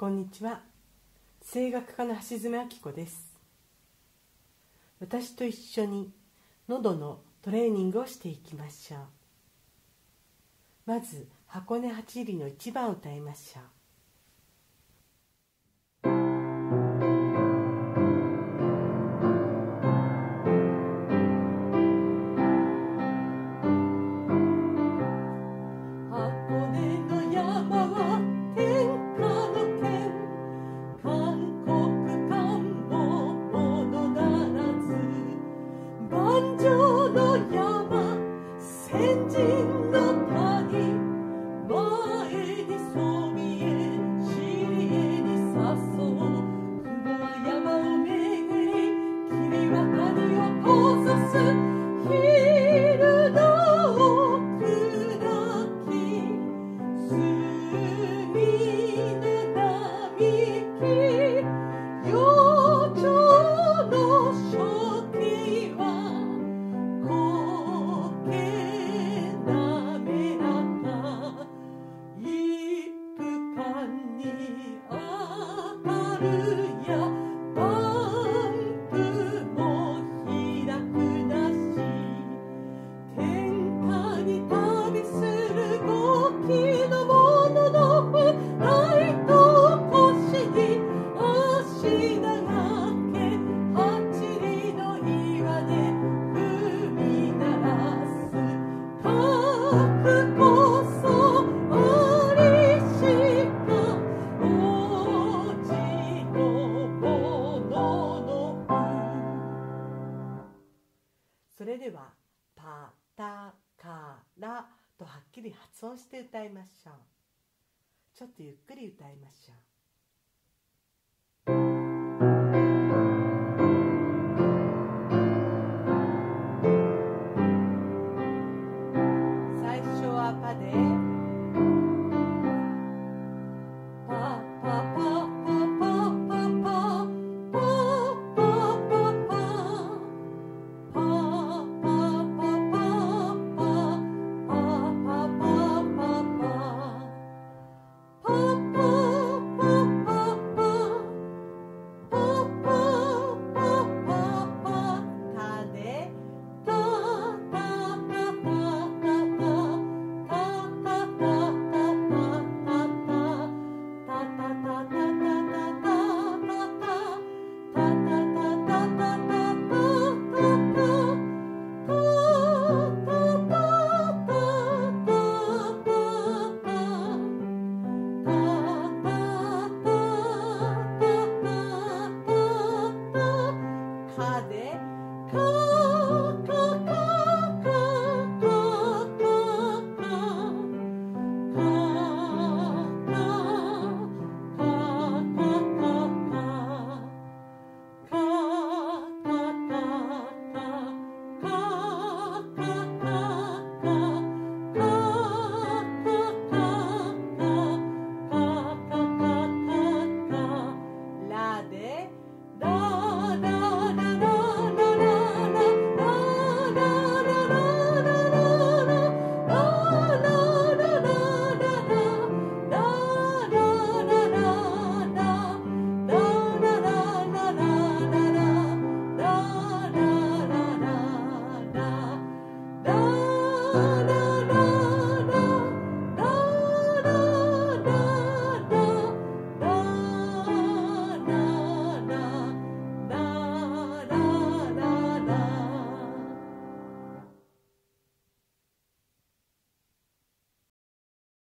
こんにちは。声楽家の橋爪明子です。私と一緒に喉のトレーニングをしていきましょう。まず箱根八里の一番を歌いましょう。Hallelujah. それでは「パタカラ」とはっきり発音して歌いましょう。ちょっとゆっくり歌いましょう。